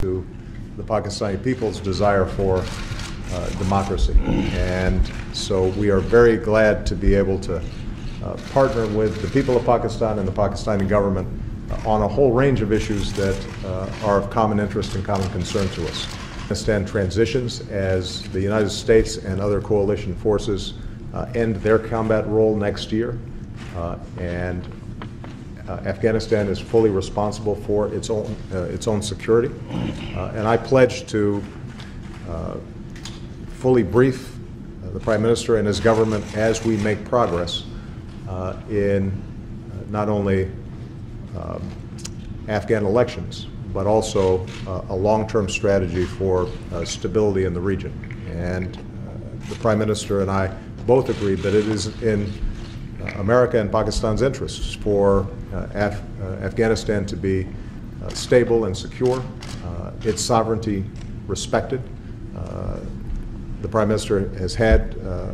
to the Pakistani people's desire for uh, democracy. And so we are very glad to be able to uh, partner with the people of Pakistan and the Pakistani government uh, on a whole range of issues that uh, are of common interest and common concern to us. Afghanistan transitions as the United States and other coalition forces uh, end their combat role next year. And Afghanistan is fully responsible for its own, uh, its own security. Uh, and I pledge to uh, fully brief uh, the Prime Minister and his government as we make progress uh, in uh, not only um, Afghan elections, but also uh, a long-term strategy for uh, stability in the region. And uh, the Prime Minister and I both agree that it is in uh, America and Pakistan's interests for uh, Af- uh, Afghanistan to be uh, stable and secure, uh, its sovereignty respected. Uh, The Prime Minister has had uh,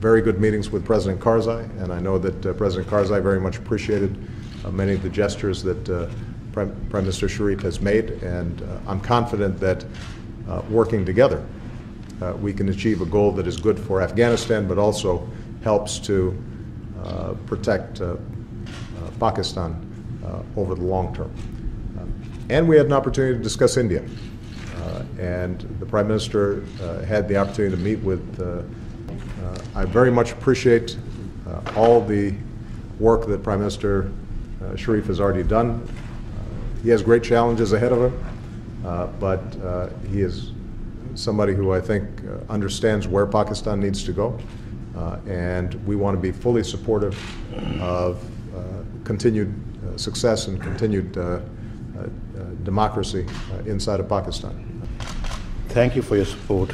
very good meetings with President Karzai, and I know that uh, President Karzai very much appreciated uh, many of the gestures that uh, Prime Prime Minister Sharif has made, and uh, I'm confident that uh, working together, uh, we can achieve a goal that is good for Afghanistan, but also helps to uh, protect uh, uh, Pakistan uh, over the long term. And we had an opportunity to discuss India. Uh, And the Prime Minister uh, had the opportunity to meet with, uh, uh, I very much appreciate uh, all the work that Prime Minister uh, Sharif has already done. Uh, He has great challenges ahead of him, uh, but uh, he is somebody who I think uh, understands where Pakistan needs to go. Uh, And we want to be fully supportive of uh, continued uh, success and continued uh, uh, democracy uh, inside of Pakistan. Thank you for your support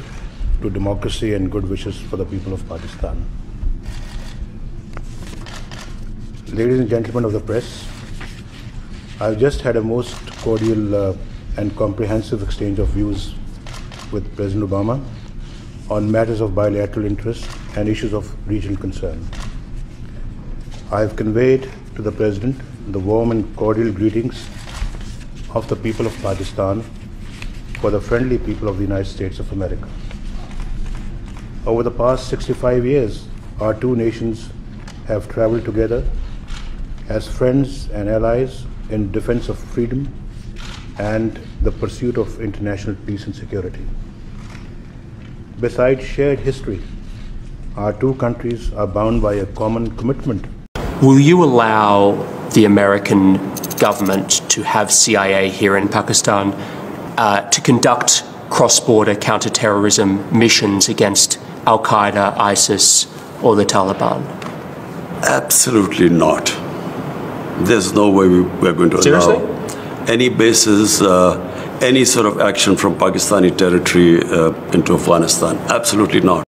to democracy and good wishes for the people of Pakistan. Ladies and gentlemen of the press, I've just had a most cordial and comprehensive exchange of views with President Obama on matters of bilateral interest and issues of regional concern. I have conveyed to the President the warm and cordial greetings of the people of Pakistan for the friendly people of the United States of America. Over the past 65 years, our two nations have traveled together as friends and allies in defense of freedom and the pursuit of international peace and security. Besides shared history, our two countries are bound by a common commitment Will you allow the American government to have CIA here in Pakistan uh, to conduct cross border counterterrorism missions against Al Qaeda, ISIS, or the Taliban? Absolutely not. There's no way we, we're going to Seriously? allow any bases, uh, any sort of action from Pakistani territory uh, into Afghanistan. Absolutely not.